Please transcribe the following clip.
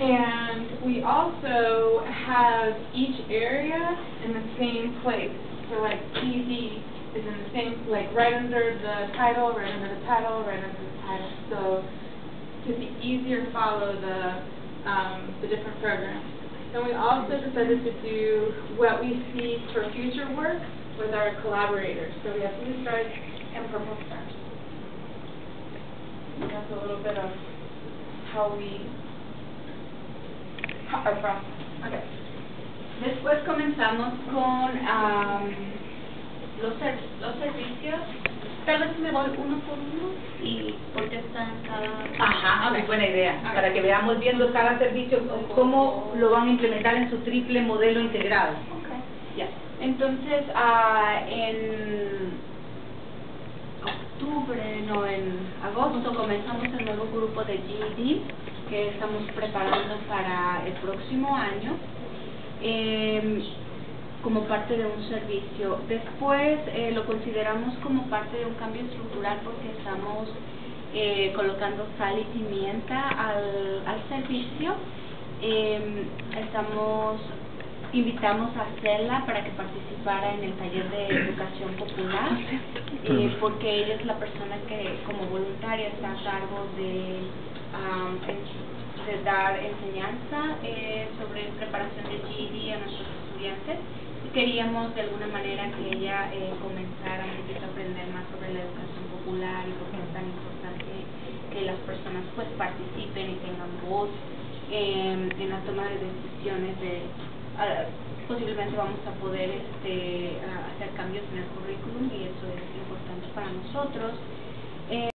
And we also have each area in the same place. So like PD is in the same, like right under the title, right under the title, right under the title. So to be easier to follow the, um, the different programs. And we also decided to do what we see for future work with our collaborators. So we have blue stars and purple stars. That's a little bit of how we. Okay. Después comenzamos con am, los, ser- los servicios. Tal vez me voy uno por uno y porque están cada... Ajá, muy buena idea, para que veamos viendo cada servicio cómo lo van a implementar en su triple modelo integrado. Ya. Entonces, ah, en octubre, no, en agosto comenzamos el nuevo grupo de GED que estamos preparando para el próximo año em, como parte de un servicio. Después eh, lo consideramos como parte de un cambio estructural porque estamos eh, colocando sal y pimienta al, al servicio. Em, estamos invitamos a Cela para que participara en el taller de educación popular, eh, porque ella es la persona que como voluntaria está a cargo de, en- de dar enseñanza eh, sobre preparación de GED a nuestros estudiantes. Y queríamos de alguna manera que ella eh, comenzara a aprender más sobre la educación popular y por qué es tan importante que las personas pues participen y tengan voz en, en la toma de decisiones de posiblemente vamos a poder este, ah, hacer cambios en el currículum y eso es importante para nosotros. Eh,